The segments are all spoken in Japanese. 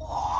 ああ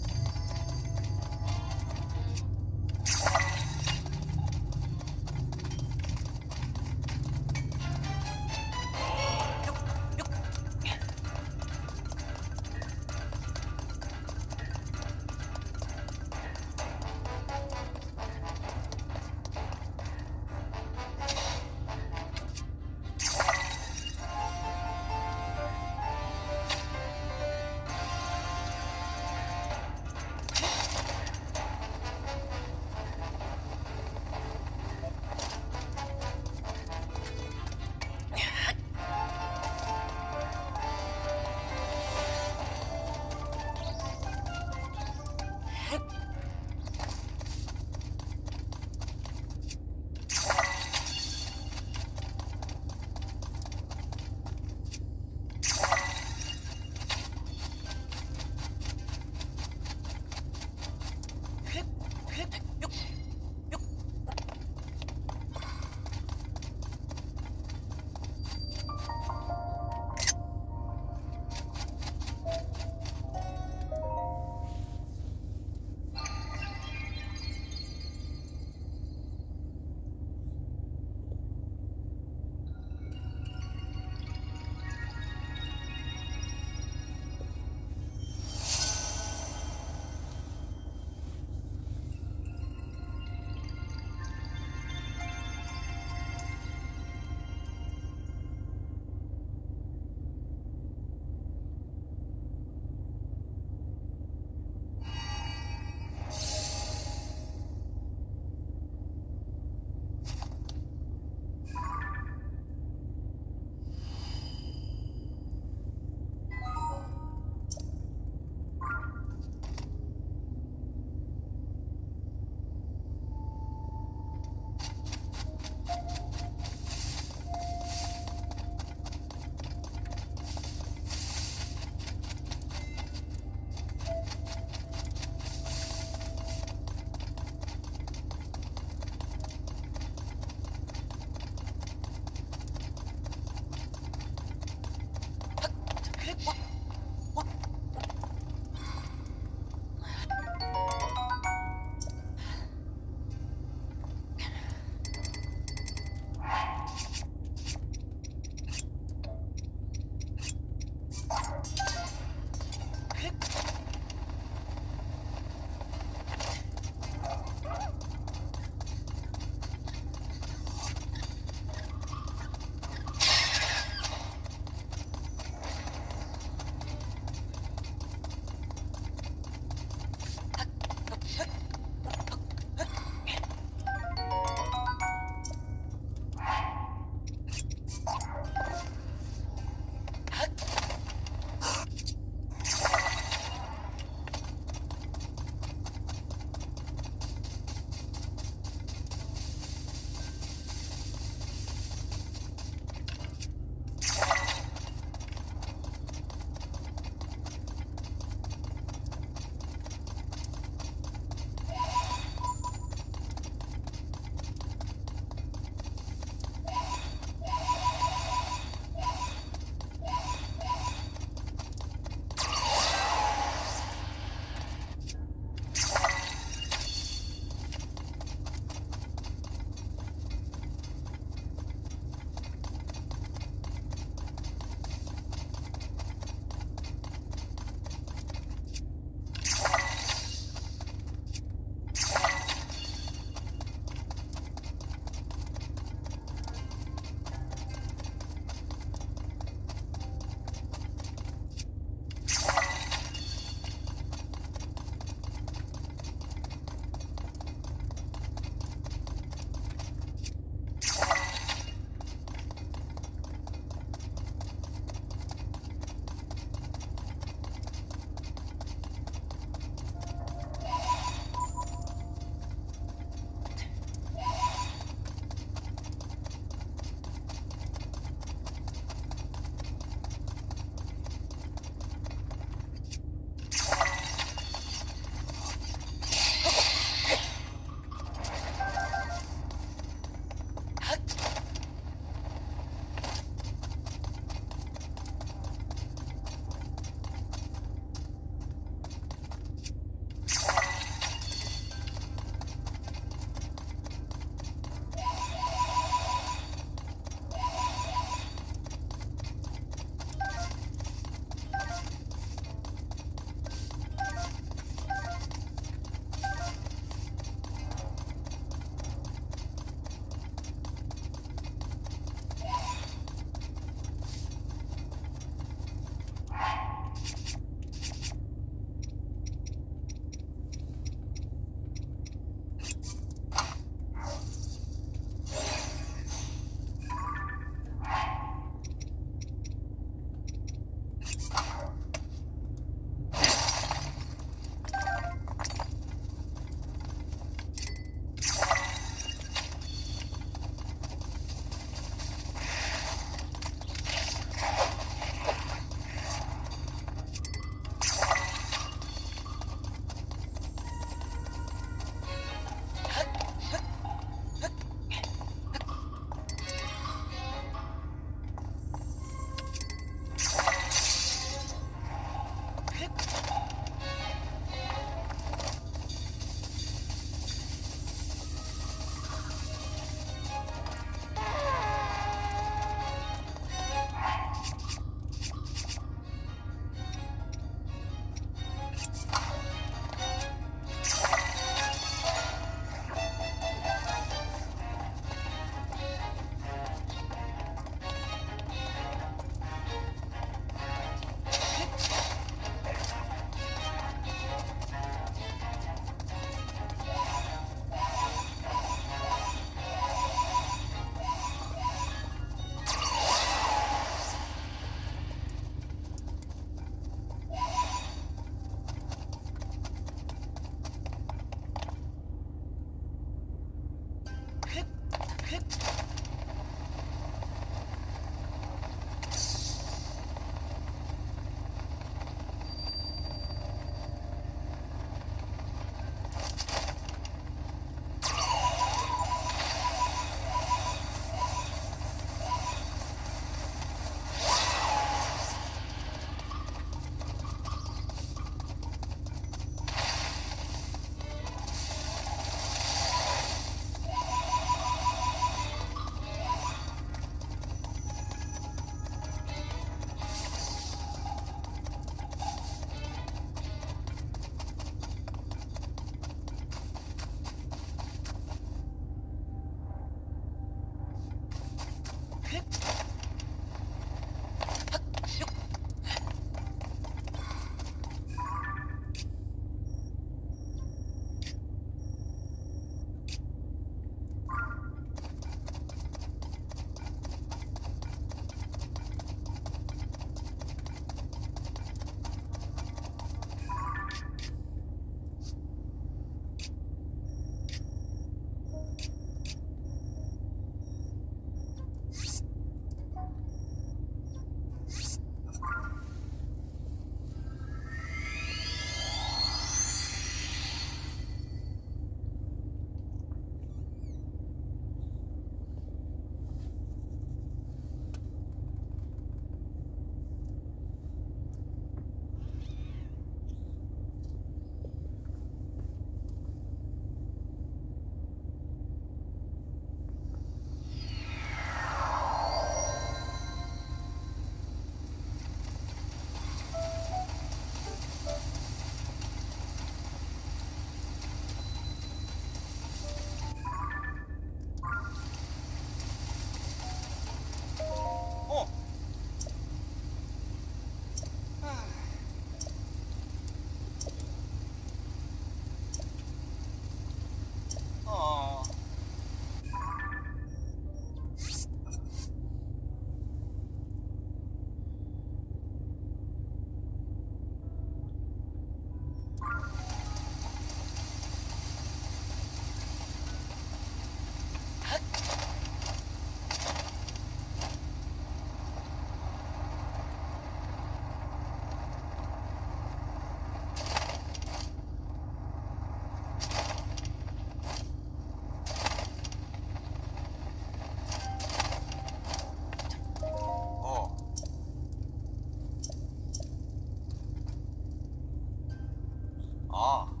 哦，